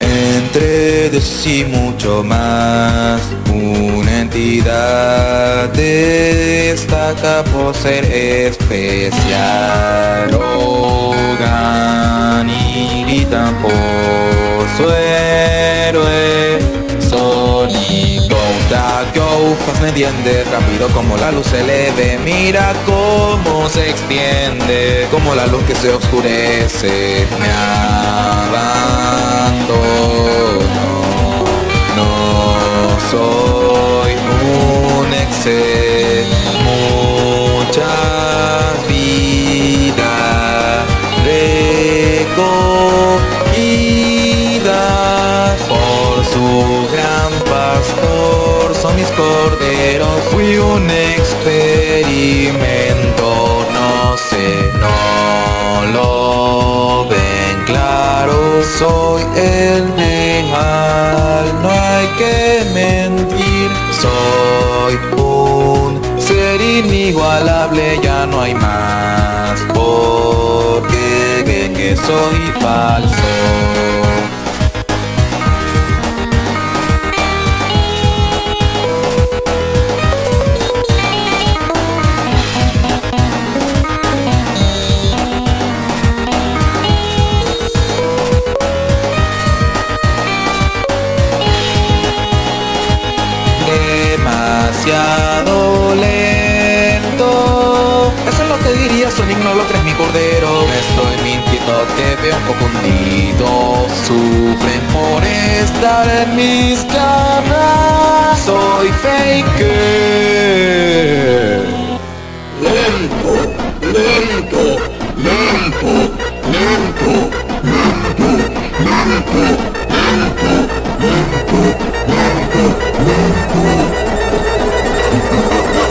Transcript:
Entre Dios y mucho más, una entidad destaca por ser especial. Rogan y gritan por su fast me entiende, rápido como la luz se le ve. Mira cómo se extiende, como la luz que se oscurece. Me abandono, no soy un excel, muchas vidas recogidas por su corderos fui un experimento no sé no lo ven claro soy el real no hay que mentir soy un ser inigualable ya no hay más porque que soy falso demasiado lento. Eso es lo que diría Sonic, no lo crees mi cordero. Me estoy mintiendo, te veo un poco hundido. Sufren por estar en mis ganas Soy faker. Lento, lento, lento, lento, lento, lento, lento, lento, lento, lento, lento. Thank you.